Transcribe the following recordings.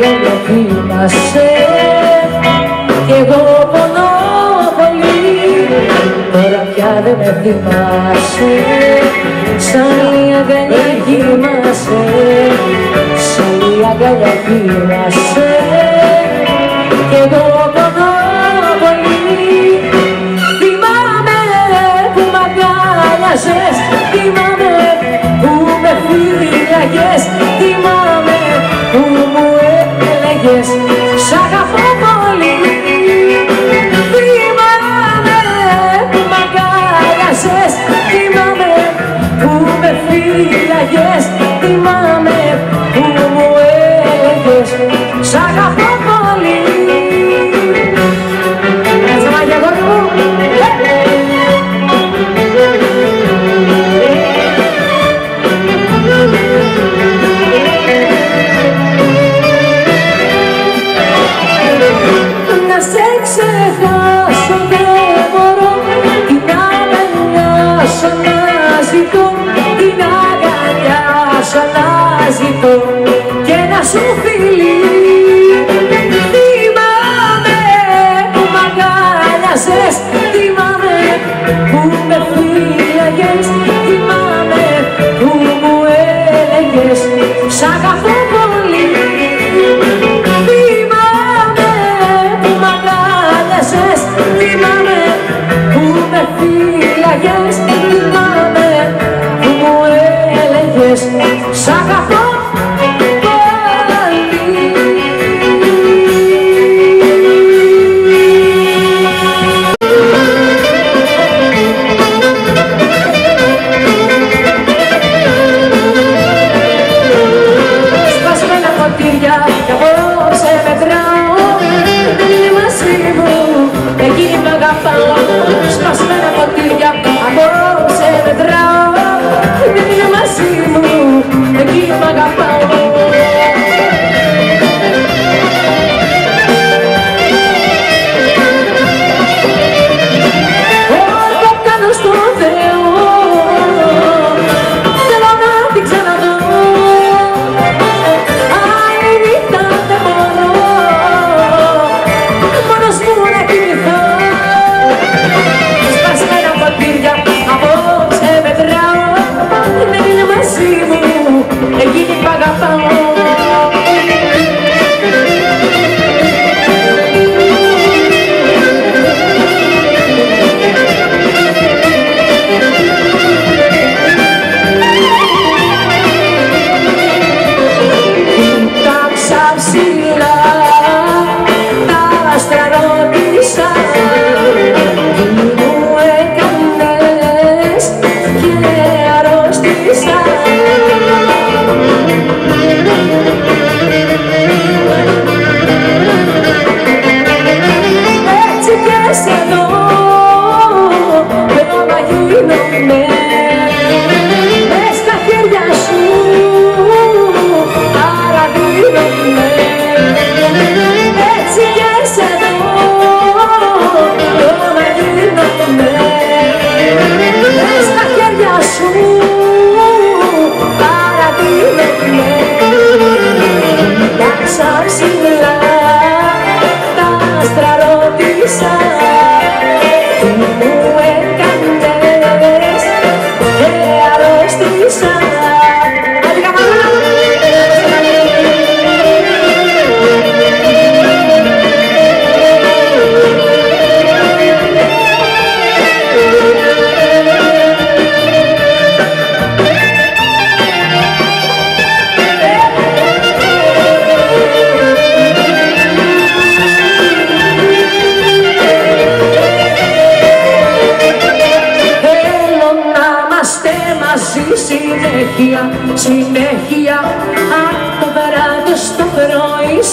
δεν το θύμασαι κι εγώ πονώ πολύ τώρα πια δεν με θυμάσαι. Σαν η αγκαλιά κοιμάσαι σαν η αγκαλιά κοιμάσαι Just take a τα φύλαγες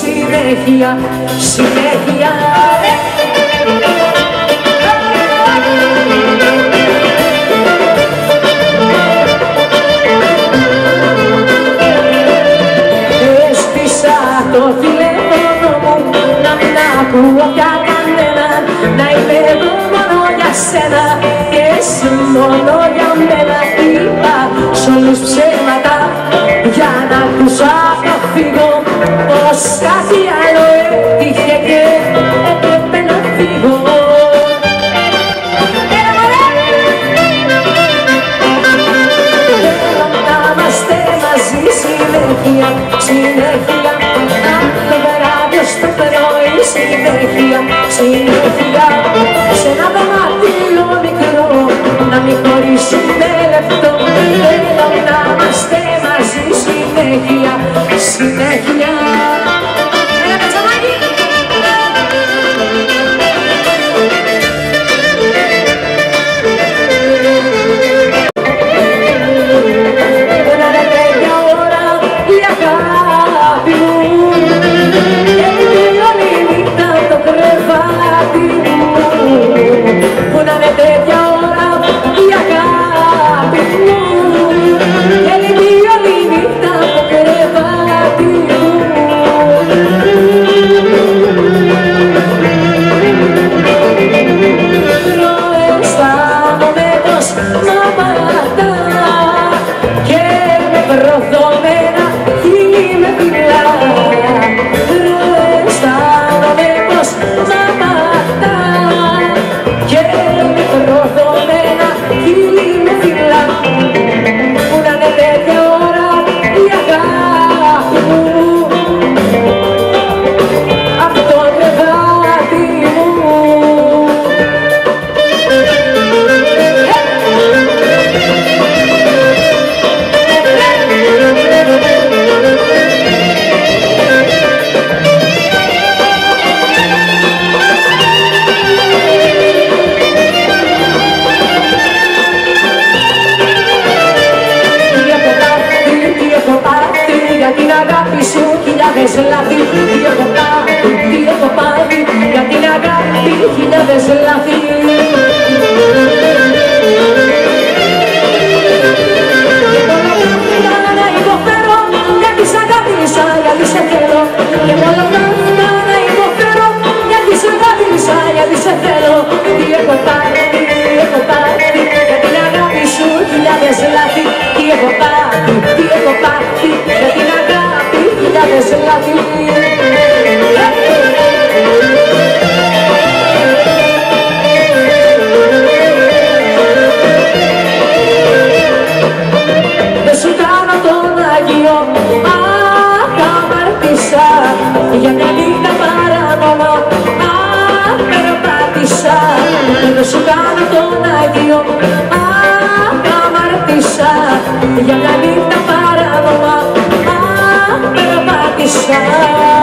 συνέχεια, συνέχεια. Είναι λάθη σου κάνω τον Άγιο, αχ, αμαρτήσα, για μια sky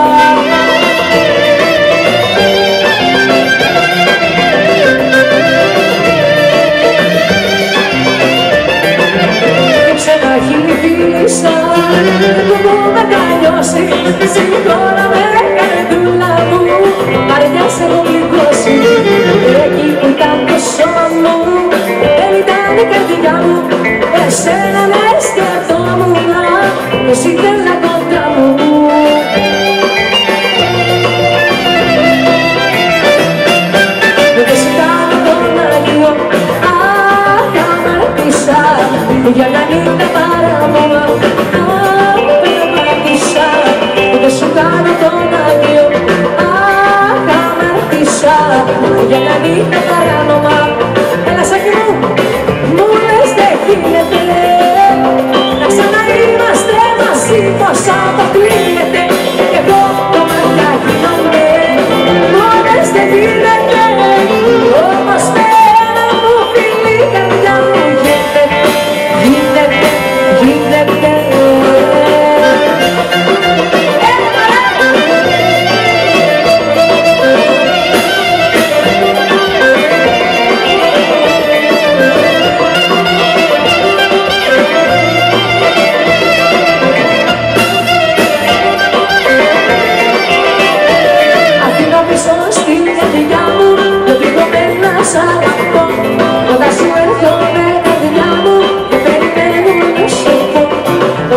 Udah tadi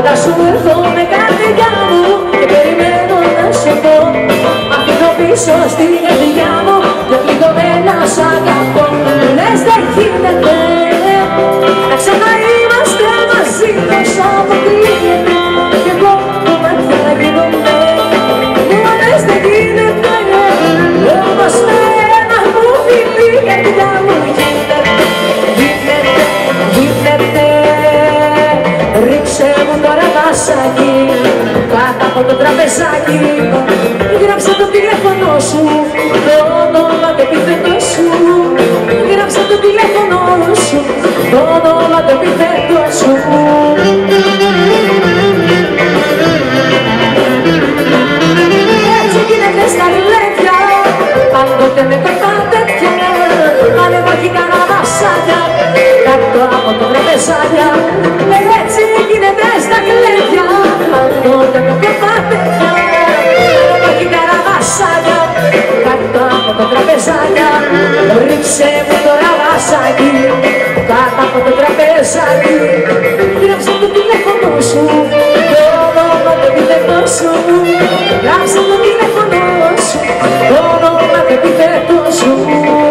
that's από το τραπεζάκι. Γράψα το τηλέφωνο σου, το όνομα το επιθέτο σου. Γράψα το τηλέφωνο σου, το όνομα το επιθέτο σου. Έτσι γίνεται στα ρουλέτια, πάντοτε με τα τέτοια. Μα εγώ κανένα μασάκια, κάτω από το τραπεζάκια όταν και πάμε Όχι καραβάσανια. Κάτω από το τραπεζάνια. Ρίξε μου το ραβάσακι Κάτω από το τραπεζάκι Γράψε το τηλέφωνο σου. Το όνομα του επιθετό σου. Γράψε το τηλέφωνο σου. Το όνομα του επιθετό σου.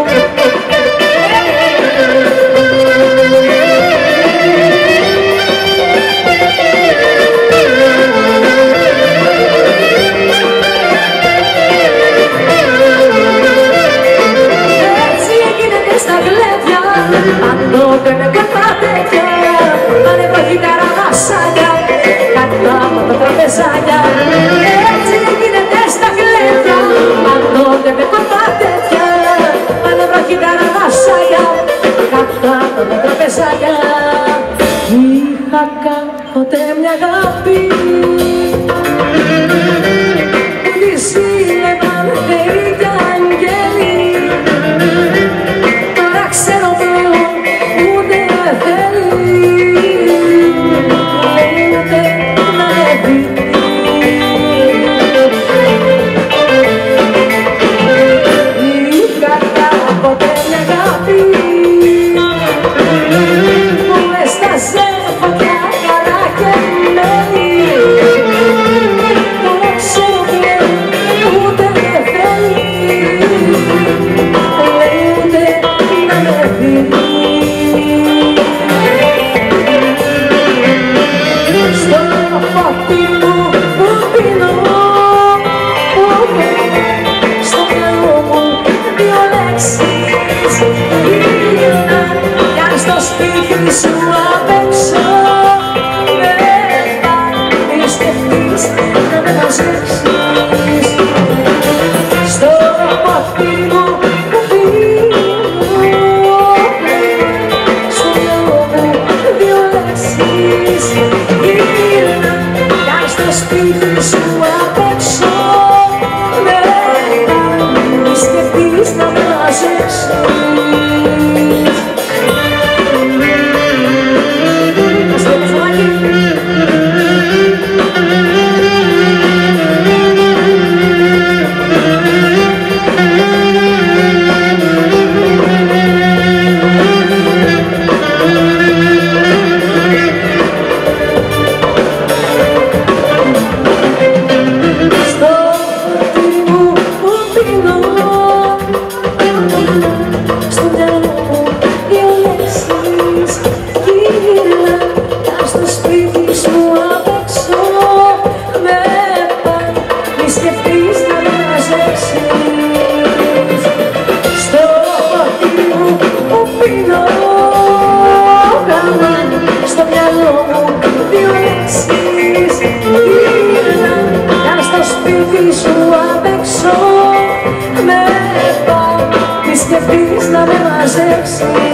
Six.